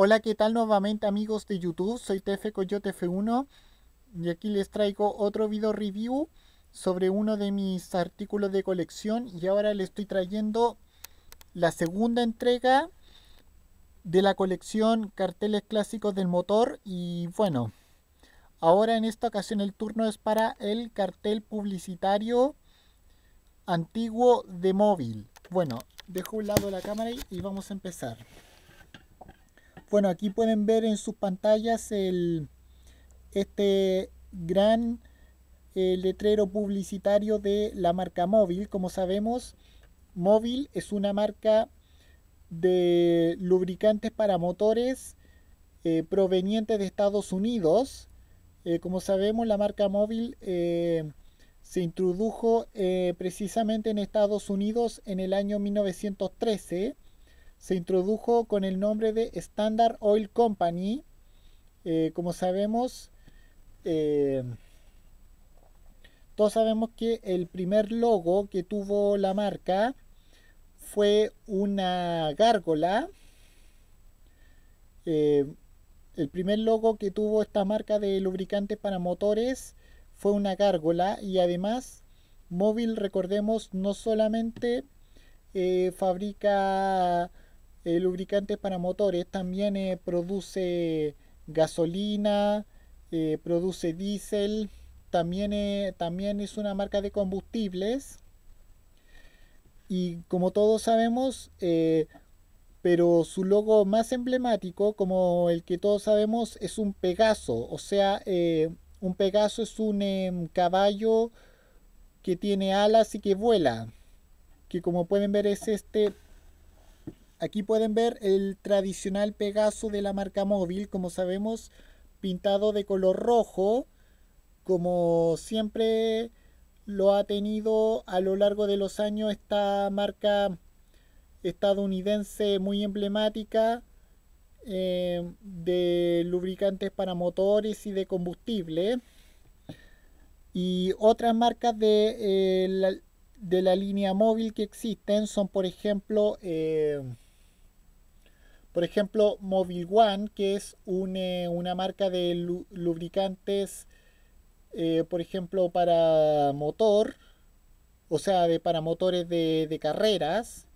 Hola, ¿qué tal nuevamente amigos de YouTube? Soy TF Coyote F1 y aquí les traigo otro video review sobre uno de mis artículos de colección y ahora les estoy trayendo la segunda entrega de la colección carteles clásicos del motor y bueno, ahora en esta ocasión el turno es para el cartel publicitario antiguo de móvil. Bueno, dejo un lado la cámara y vamos a empezar. Bueno, aquí pueden ver en sus pantallas el, este gran eh, letrero publicitario de la marca Móvil. Como sabemos, Móvil es una marca de lubricantes para motores eh, provenientes de Estados Unidos. Eh, como sabemos, la marca Móvil se introdujo precisamente en Estados Unidos en el año 1913 se introdujo con el nombre de Standard Oil Company. Eh, como sabemos, eh, todos sabemos que el primer logo que tuvo la marca fue una gárgola. Eh, el primer logo que tuvo esta marca de lubricantes para motores fue una gárgola y además Móvil, recordemos, no solamente fabrica eh, lubricantes para motores, también eh, produce gasolina, eh, produce diésel, también, también es una marca de combustibles. Y como todos sabemos, pero su logo más emblemático, como el que todos sabemos, es un Pegaso. O sea, un Pegaso es un caballo que tiene alas y que vuela. Que como pueden ver es este Aquí pueden ver el tradicional Pegaso de la marca móvil, como sabemos, pintado de color rojo, como siempre lo ha tenido a lo largo de los años esta marca estadounidense muy emblemática eh, de lubricantes para motores y de combustible. Y otras marcas de, eh, la, de la línea móvil que existen son, por ejemplo, eh, por ejemplo, Mobile One, que es eh, una marca de lubricantes, eh, por ejemplo, para motor, o sea, de, para motores de, carreras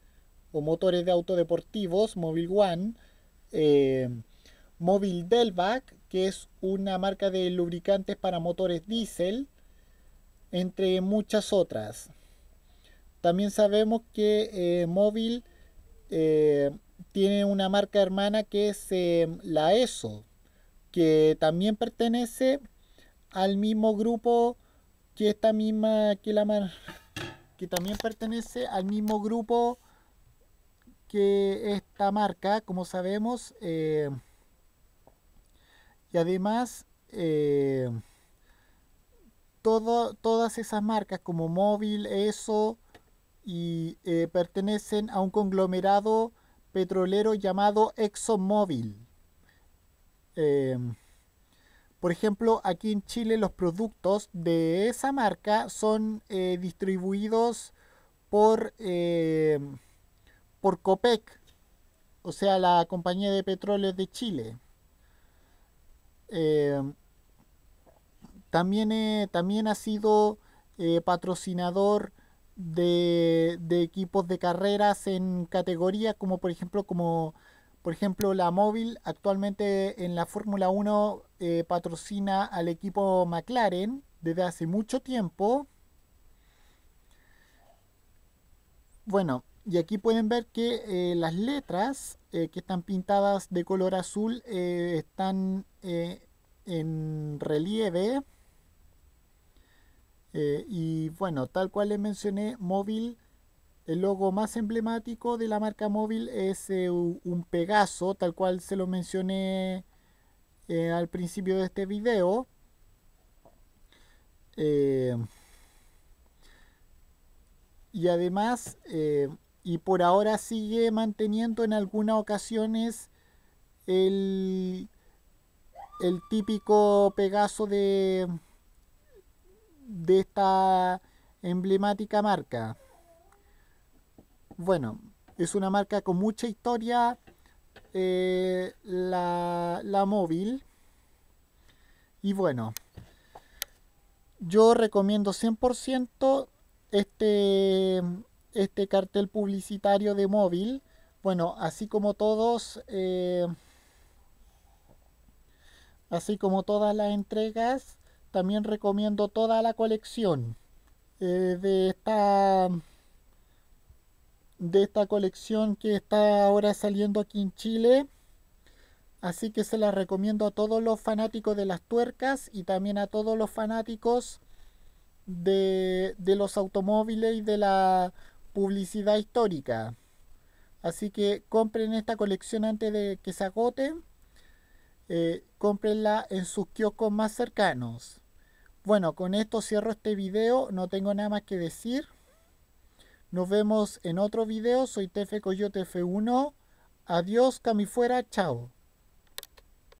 o motores de autodeportivos, Mobile One. Eh, Mobile Delvac, que es una marca de lubricantes para motores diésel, entre muchas otras. También sabemos que eh, Móvil tiene una marca hermana que es eh, la ESO, que también pertenece al mismo grupo que esta misma, que la que también pertenece al mismo grupo que esta marca, como sabemos, eh, y además eh, todas esas marcas como Móvil, ESO, y pertenecen a un conglomerado petrolero llamado ExxonMobil. Eh, por ejemplo, aquí en Chile los productos de esa marca son eh, distribuidos por, eh, por COPEC, o sea, la compañía de petróleo de Chile. también, también ha sido patrocinador de, equipos de carreras en categorías como por ejemplo como por ejemplo la móvil. Actualmente en la Fórmula 1 eh, patrocina al equipo McLaren desde hace mucho tiempo. Bueno y aquí pueden ver que eh, las letras eh, que están pintadas de color azul están en relieve eh, y bueno, tal cual les mencioné, móvil, el logo más emblemático de la marca móvil es eh, un Pegaso, tal cual se lo mencioné eh, al principio de este video. y además, y por ahora sigue manteniendo en algunas ocasiones el, el típico Pegaso de de esta emblemática marca. Bueno, es una marca con mucha historia. Eh, la para móvil. Y bueno, yo recomiendo 100% este, este cartel publicitario de móvil. Bueno, así como todos, eh, así como todas las entregas, también recomiendo toda la colección eh, de esta de esta colección que está ahora saliendo aquí en Chile. Así que se la recomiendo a todos los fanáticos de las tuercas y también a todos los fanáticos de, de los automóviles y de la publicidad histórica. Así que compren esta colección antes de que se agote. Eh, cómprenla en sus kioscos más cercanos. Bueno, con esto cierro este video. No tengo nada más que decir. Nos vemos en otro video. Soy Tefe Coyote F1. Adiós, camifuera, chao.